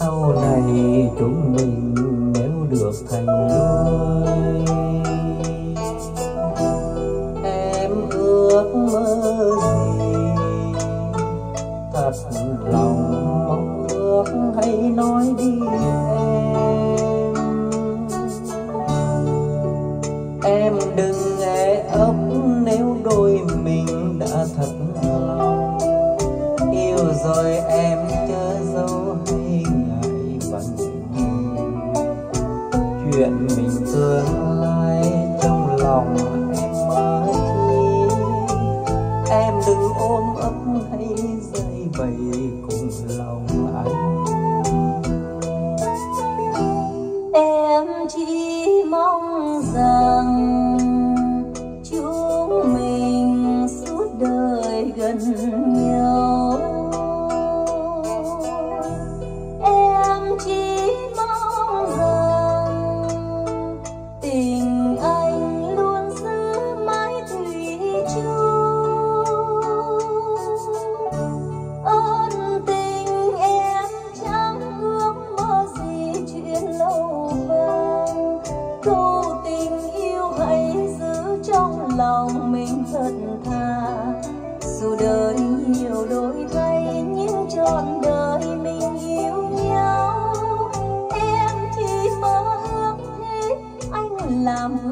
sau này chúng mình nếu được thành đôi em ước mơ gì? Thật lòng mong ước hãy nói đi em? Em đừng nghe ấp nếu đôi mình đã thật tương lai trong lòng em mãi thi em đừng ôm ấp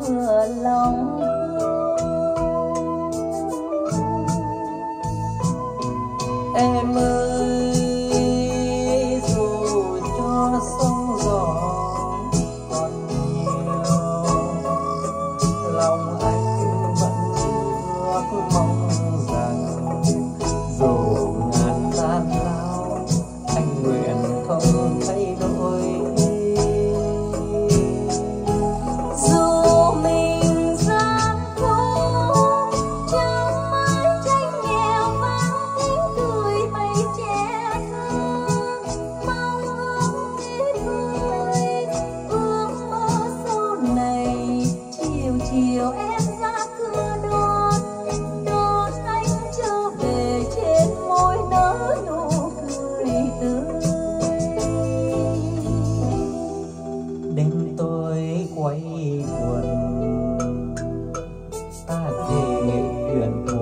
mưa lòng em Ta tìm.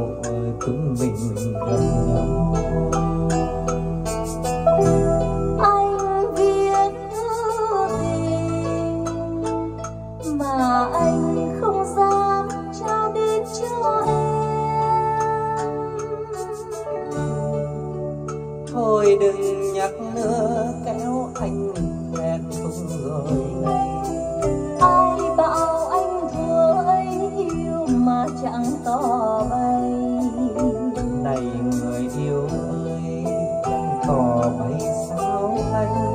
người yêu ơi cỏ bay sao anh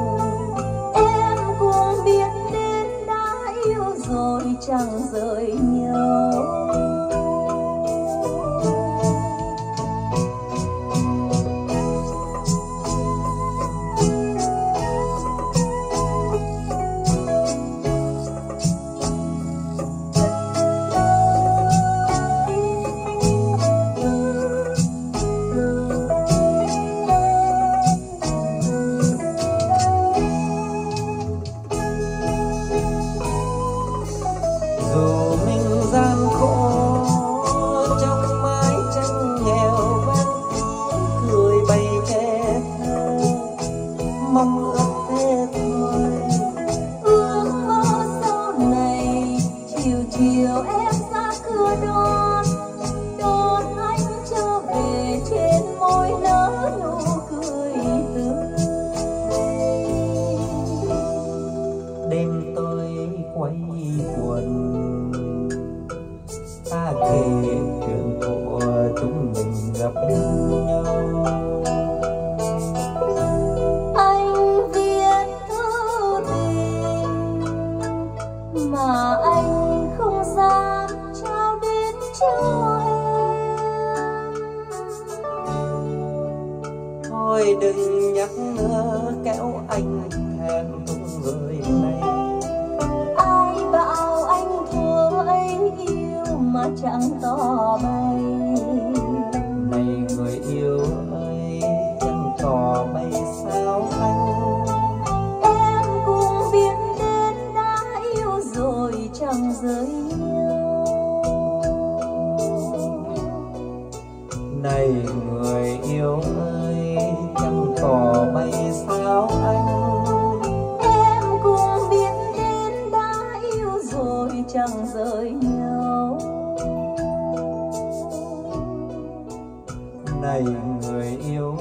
quay cuồng ta kể chuyện của chúng mình gặp nhau. Anh viết thư tình mà anh không dám trao đến cho em. Thôi đừng nhắc nữa kéo anh thèm tung người này ai bảo anh thua anh yêu mà chẳng tỏ bày? Này người yêu ơi chẳng tỏ bày sao anh? Em cũng biết nên đã yêu rồi chẳng rời nhau này người yêu